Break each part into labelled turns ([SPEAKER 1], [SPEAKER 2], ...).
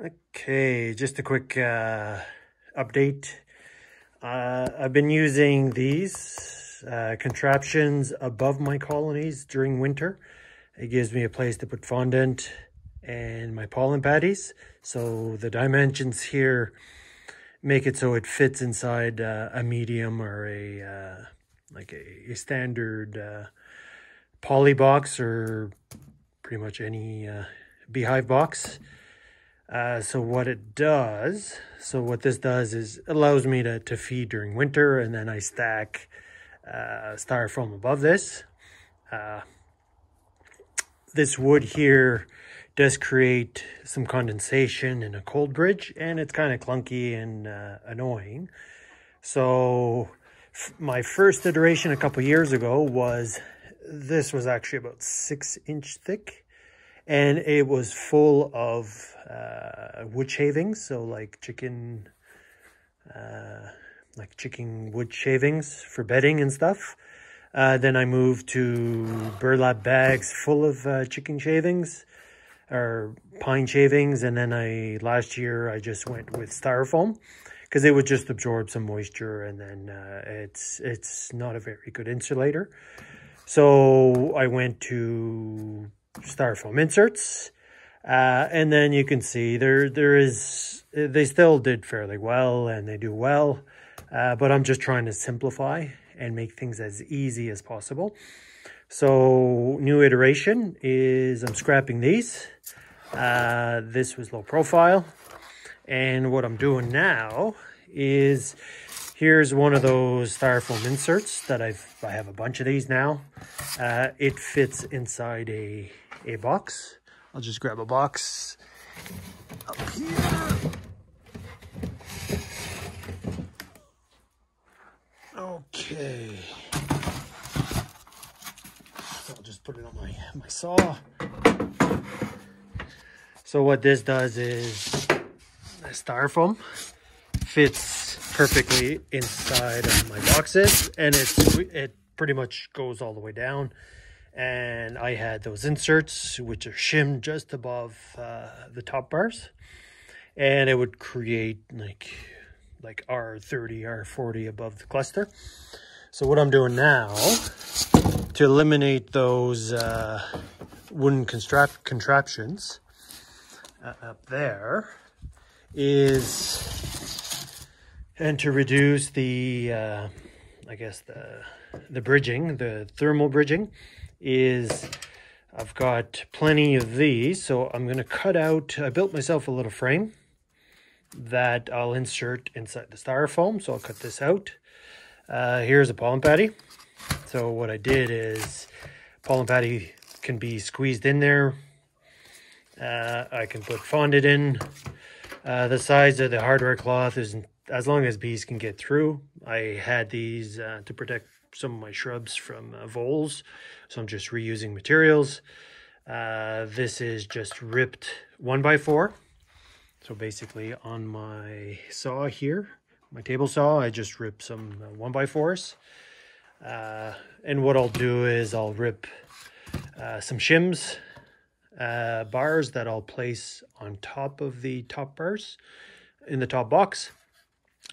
[SPEAKER 1] Okay, just a quick uh, update. Uh, I've been using these uh, contraptions above my colonies during winter. It gives me a place to put fondant and my pollen patties. So the dimensions here make it so it fits inside uh, a medium or a uh, like a, a standard uh, poly box or pretty much any beehive box. Uh, so what it does, so what this does is allows me to, to feed during winter and then I stack uh, styrofoam above this. Uh, this wood here does create some condensation in a cold bridge and it's kind of clunky and uh, annoying. So my first iteration a couple years ago was, this was actually about six inch thick and it was full of uh, wood shavings, so like chicken, uh, like chicken wood shavings for bedding and stuff. Uh, then I moved to burlap bags full of uh, chicken shavings or pine shavings, and then I last year I just went with styrofoam because it would just absorb some moisture, and then uh, it's it's not a very good insulator. So I went to styrofoam inserts. Uh, and then you can see there there is, they still did fairly well and they do well. Uh, but I'm just trying to simplify and make things as easy as possible. So new iteration is I'm scrapping these. Uh, this was low profile. And what I'm doing now is here's one of those styrofoam inserts that I've, I have a bunch of these now. Uh, it fits inside a a box. I'll just grab a box up here. Okay. So I'll just put it on my, my saw. So what this does is styrofoam fits perfectly inside of my boxes and it's it pretty much goes all the way down. And I had those inserts which are shimmed just above uh, the top bars. And it would create like like R30 R40 above the cluster. So what I'm doing now to eliminate those uh, wooden contraptions uh, up there is and to reduce the uh, I guess the the bridging the thermal bridging is I've got plenty of these. So I'm going to cut out, I built myself a little frame that I'll insert inside the styrofoam. So I'll cut this out. Uh, here's a pollen patty. So what I did is pollen patty can be squeezed in there. Uh, I can put fondant in. Uh, the size of the hardware cloth is as long as bees can get through. I had these uh, to protect some of my shrubs from uh, voles, so I'm just reusing materials. Uh, this is just ripped one by four. So basically on my saw here, my table saw, I just rip some uh, one by fours. Uh, and what I'll do is I'll rip uh, some shims bars that I'll place on top of the top bars in the top box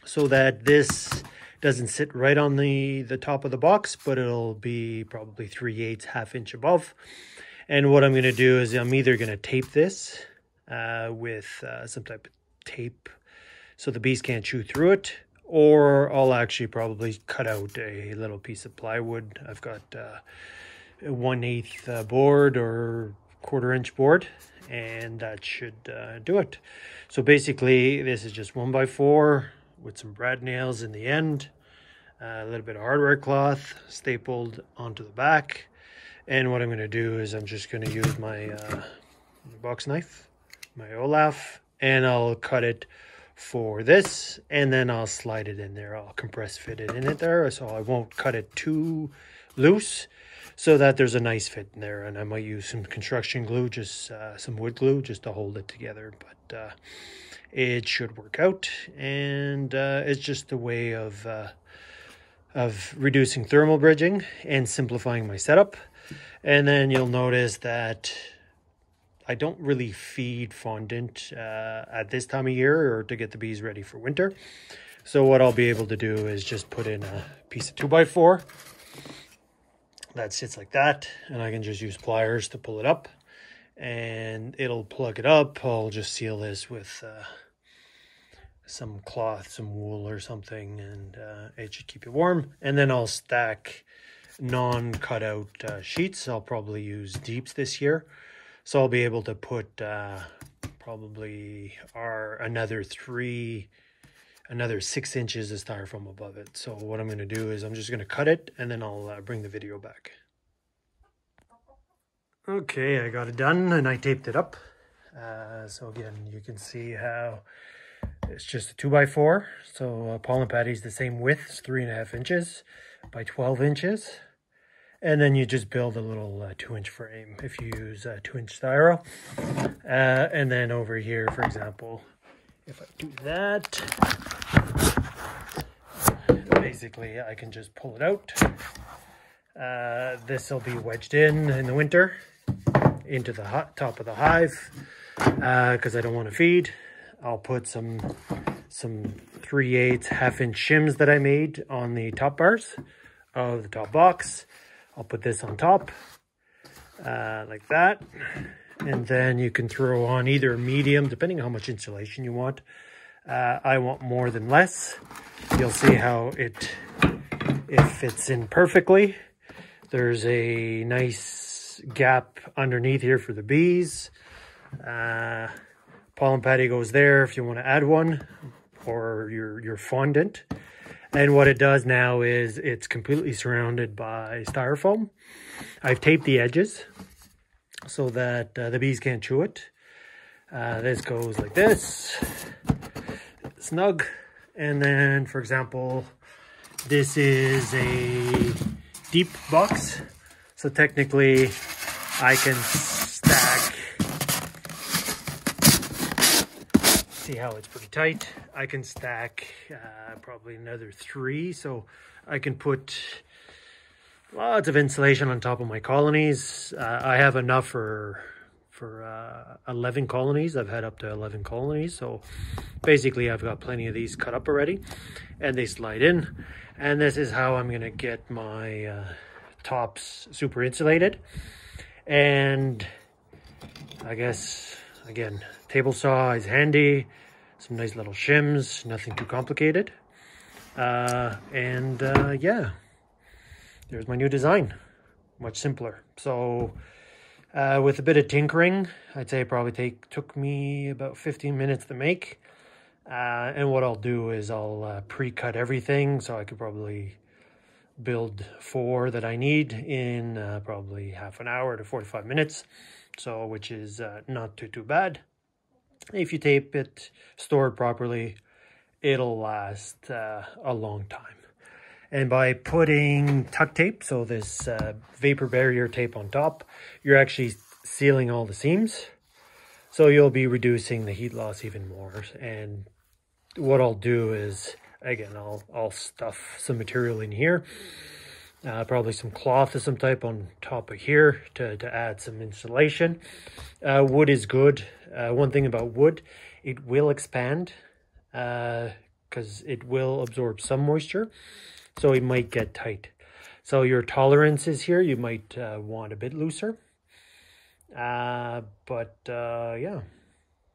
[SPEAKER 1] so that this doesn't sit right on the, the top of the box, but it'll be probably 3 eighths, half inch above. And what I'm going to do is I'm either going to tape this uh, with uh, some type of tape so the bees can't chew through it, or I'll actually probably cut out a little piece of plywood. I've got uh, 1 8 uh, board or quarter inch board and that should uh, do it. So basically this is just one by four with some brad nails in the end a little bit of hardware cloth stapled onto the back. And what I'm going to do is I'm just going to use my uh, box knife, my Olfa, and I'll cut it for this and then I'll slide it in there. I'll compress fit it in it there so I won't cut it too loose so that there's a nice fit in there. And I might use some construction glue, just uh, some wood glue just to hold it together. But uh, it should work out and uh, it's just a way of uh, of reducing thermal bridging and simplifying my setup. And then you'll notice that I don't really feed fondant uh, at this time of year or to get the bees ready for winter. So what I'll be able to do is just put in a piece of 2x4 that sits like that and I can just use pliers to pull it up and it'll plug it up. I'll just seal this with uh, some cloth, some wool or something and uh, it should keep it warm. And then I'll stack non-cut out uh, sheets. I'll probably use deeps this year. So I'll be able to put uh, probably our another three another six inches of styrofoam above it. So what I'm going to do is I'm just going to cut it and then I'll uh, bring the video back. Okay, I got it done and I taped it up. Uh, so again, you can see how it's just a 2 by 4 So uh, pollen patty is the same width, it's 3.5 inches by 12 inches. And then you just build a little uh, 2-inch frame if you use 2-inch styro. Uh, and then over here, for example, if I do that, basically I can just pull it out. Uh, this will be wedged in in the winter into the top of the hive because uh, I don't want to feed. I'll put some some 3 8 half inch shims that I made on the top bars of the top box. I'll put this on top uh, like that. And then you can throw on either medium, depending on how much insulation you want. Uh, I want more than less. You'll see how it, it fits in perfectly. There's a nice gap underneath here for the bees. Uh, pollen patty goes there if you want to add one or your, your fondant. And what it does now is it's completely surrounded by styrofoam. I've taped the edges so that uh, the bees can't chew it. Uh, this goes like this, snug. And then, for example, this is a deep box. So technically, I can stack, see how it's pretty tight. I can stack uh, probably another three. So I can put lots of insulation on top of my colonies. Uh, I have enough for for uh, 11 colonies. I've had up to 11 colonies. So basically I've got plenty of these cut up already and they slide in. And this is how I'm to get my uh, tops super insulated. And I guess, again, table saw is handy. Some nice little shims, nothing too complicated. Uh, and uh, yeah there's my new design. Much simpler. So uh, with a bit of tinkering, I'd say probably take took me about 15 minutes to make. Uh, and what I'll do is I'll uh, pre-cut everything so I could probably build four that I need in uh, probably half an hour to 45 minutes. So, which is uh, not too, too bad. If you tape it, store it properly, it'll last uh, a long time. And by putting tuck tape, so this uh, vapor barrier tape on top, you're actually sealing all the seams. So you'll be reducing the heat loss even more. And what I'll do is, again, I'll, I'll stuff some material in here. Uh, probably some cloth of some type on top of here to, to add some insulation. Uh, wood is good. Uh, one thing about wood, it will expand because uh, it will absorb some moisture so it might get tight. So your tolerances here, you might uh, want a bit looser. Uh, but yeah,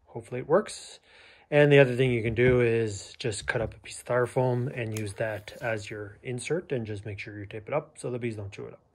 [SPEAKER 1] hopefully it works. And the other thing you can do is just cut up a piece of styrofoam and use that as your insert and just make sure you tape it up so the bees don't chew it up.